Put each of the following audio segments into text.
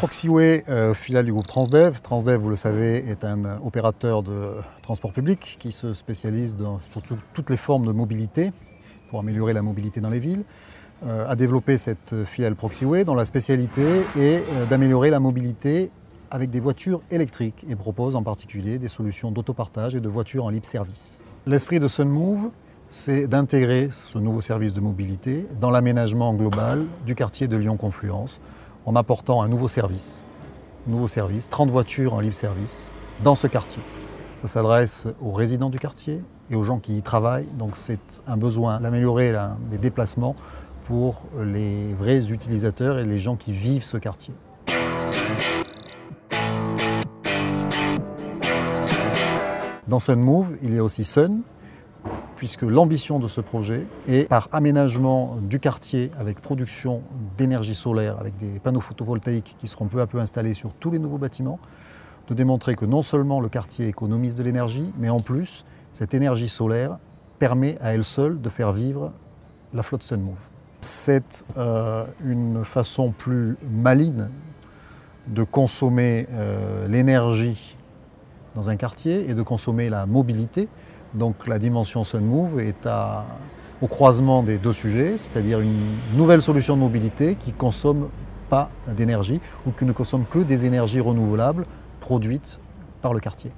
Proxiway, euh, filiale du groupe Transdev. Transdev, vous le savez, est un opérateur de transport public qui se spécialise dans toutes les formes de mobilité pour améliorer la mobilité dans les villes. Euh, a développé cette filiale Proxiway dont la spécialité est euh, d'améliorer la mobilité avec des voitures électriques et propose en particulier des solutions d'autopartage et de voitures en libre service. L'esprit de Sunmove, c'est d'intégrer ce nouveau service de mobilité dans l'aménagement global du quartier de Lyon-Confluence en apportant un nouveau service. Nouveau service, 30 voitures en libre service dans ce quartier. Ça s'adresse aux résidents du quartier et aux gens qui y travaillent. Donc c'est un besoin d'améliorer les déplacements pour les vrais utilisateurs et les gens qui vivent ce quartier. Dans Sunmove, il y a aussi Sun, puisque l'ambition de ce projet est, par aménagement du quartier avec production d'énergie solaire, avec des panneaux photovoltaïques qui seront peu à peu installés sur tous les nouveaux bâtiments, de démontrer que non seulement le quartier économise de l'énergie, mais en plus, cette énergie solaire permet à elle seule de faire vivre la flotte Sunmove. C'est euh, une façon plus maligne de consommer euh, l'énergie dans un quartier et de consommer la mobilité. Donc la dimension Sunmove est au croisement des deux sujets, c'est-à-dire une nouvelle solution de mobilité qui consomme pas d'énergie ou qui ne consomme que des énergies renouvelables produites par le quartier.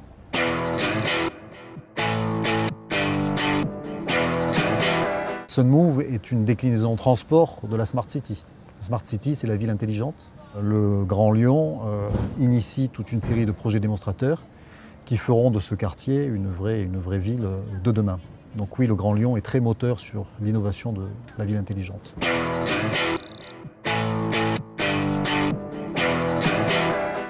Sunmove est une déclinaison transport de la Smart City. Smart City, c'est la ville intelligente. Le Grand Lyon euh, initie toute une série de projets démonstrateurs qui feront de ce quartier une vraie, une vraie ville de demain. Donc oui, le Grand Lyon est très moteur sur l'innovation de la ville intelligente.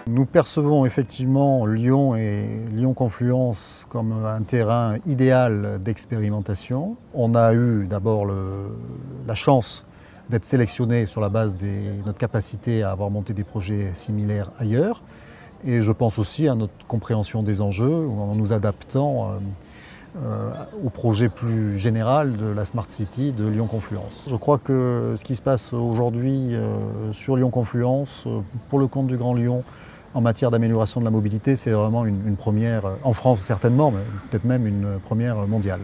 Nous percevons effectivement Lyon et Lyon-Confluence comme un terrain idéal d'expérimentation. On a eu d'abord la chance d'être sélectionné sur la base de notre capacité à avoir monté des projets similaires ailleurs. Et je pense aussi à notre compréhension des enjeux en nous adaptant euh, euh, au projet plus général de la Smart City de Lyon-Confluence. Je crois que ce qui se passe aujourd'hui euh, sur Lyon-Confluence, pour le compte du Grand Lyon, en matière d'amélioration de la mobilité, c'est vraiment une, première, en France certainement, mais peut-être même une première mondiale.